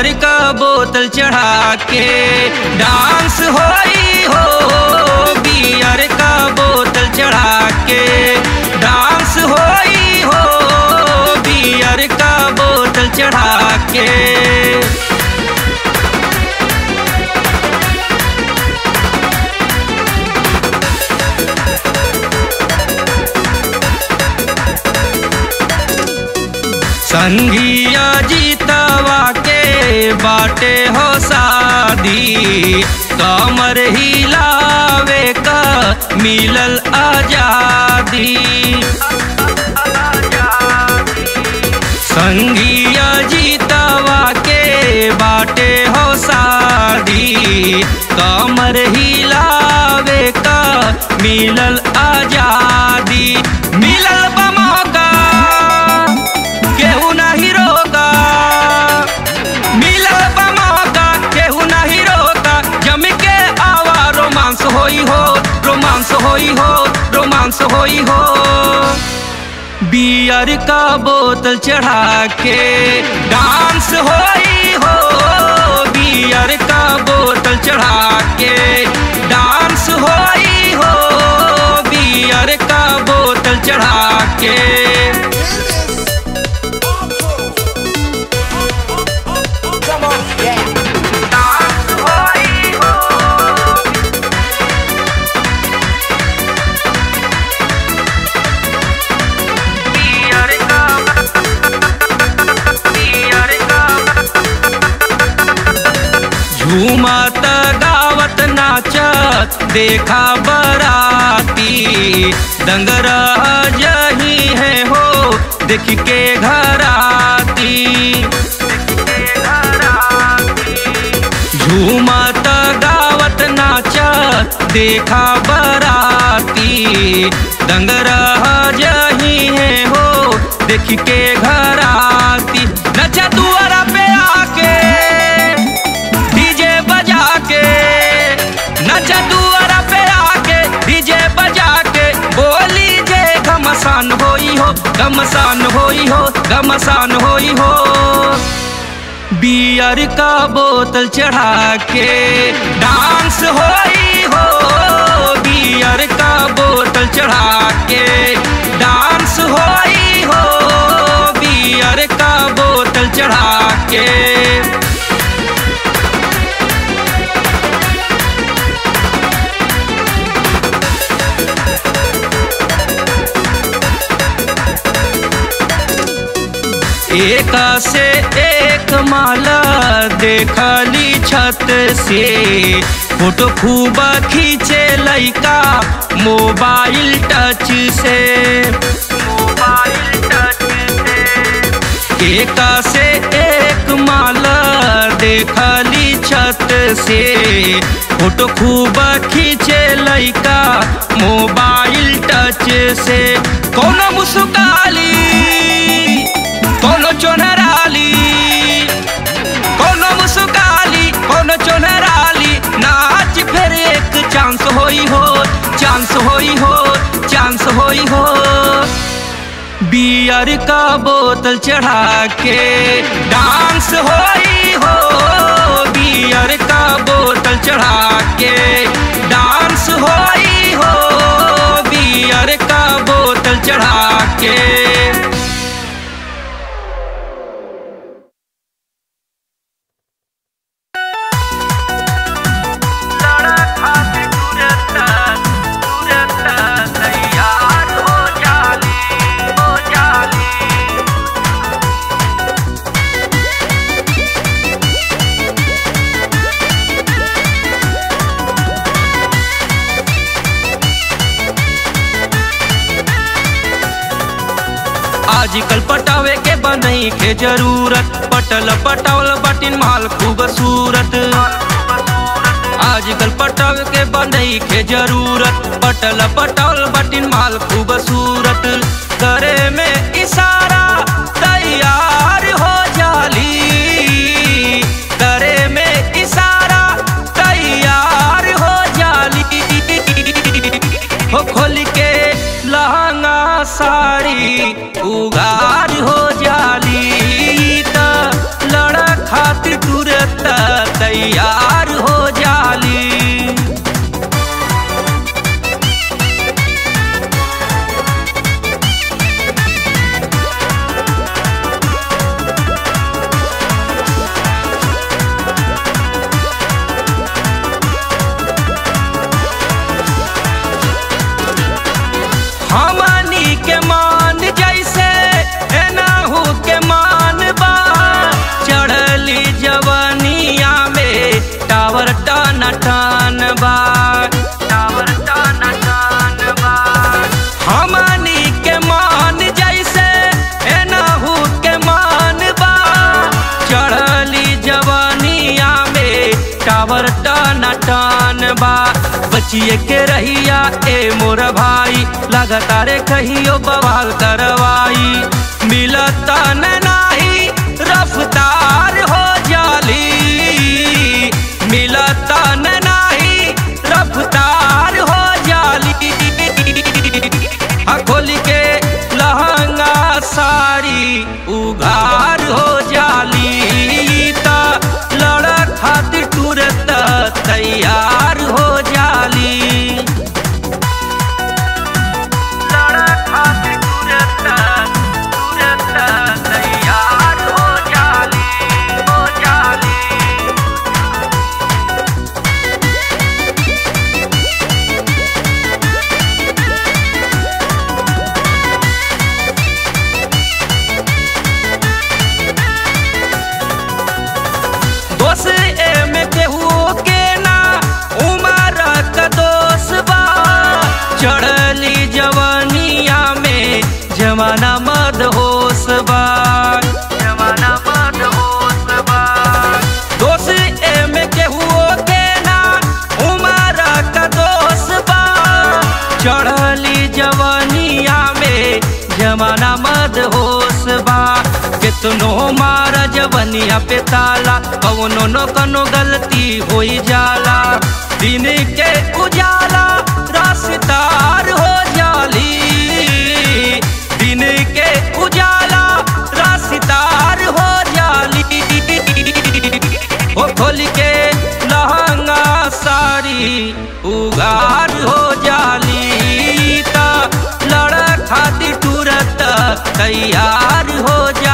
बोतल चढ़ा के डांस होई हो, बियर का बोतल चढ़ा के डांस होई हो, बियर का बोतल चढ़ा के। संगिया के बाटे हो शादी, कमर हिलावे का मिलल आज़ादी। संगिया जीतवा के बाटे हो शादी, कमर हिलावे का मिलल आज़ादी। बियर का बोतल चढ़ा के डांस होई हो, बियर का बोतल चढ़ा के डांस होई हो, बियर का बोतल चढ़ा के झूमत गावत नाचत, देखा बराती। दंगर जही है हो, देख के घर आती झूमत गावत नाचत, देखा बराती। दंगर जही है हो, देख के घराती। नचा घमसान होई हो घमसान होई हो। बियर का बोतल चढ़ा के डांस होई हो, बियर का बोतल चढ़ा के डांस होई हो, बियर का बोतल चढ़ा के एक से एक माला देखली छत से। फ़ोटो खूब खींचे लइका मोबाइल टच से। मोबाइल से एक से एक माला देखली छत से। फ़ोटो खूब खींचे लइका मोबाइल टच से। कोनो मुस्काली नाच फिर चांस हो चांस हो चांस हो। बियर का बोतल चढ़ा के डांस होई हो, बियर का बोतल चढ़ा के आजकल पटावे के बनई के ज़रूरत। पटल पटावल बटिन माल खूबसूरत आजकल पटावे के बनई के ज़रूरत। पटल पटावल बटिन माल खूबसूरत करे में इशारा तैयार हो साड़ी उगार हो जाली लड़ा खातिर तैयार बा। बचिए के रहिया ए मोर भाई। लगातार कहियो बवाल करवाई। मिलता नहीं सुनो मारा जवनिया पे ताला कौनो नो कनो गलती हो जाला। दिन के उजाला रास्तार हो जाली। दिन के उजाला रास्तार हो जाली। ओ खोल के लहंगा सारी उगार हो जाली ता। लड़ा खाती तुरत तैयार हो जा